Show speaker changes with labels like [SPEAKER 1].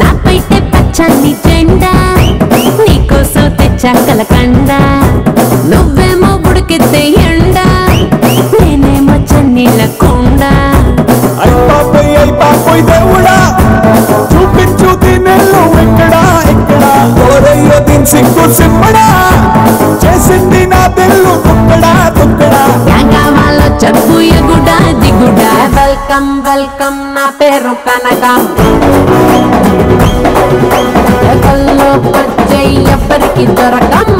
[SPEAKER 1] నా పచ్చని జెండా నీకోసం తెచ్చా కలకండ. నువ్వేమో ఉడికితే ఎండ నేనేమో చన్నీళ్ళ కొండ.
[SPEAKER 2] దేవుడా చూపించు దీనెల్లు ఎక్కడా ఎక్కడా. సిగ్గు సిమ్మడా.
[SPEAKER 1] వెల్కమ్ వెల్కమ్ నా పేరు కనక. ఎగల్లో పచ్చై ఎవ్వరికి దొరకం?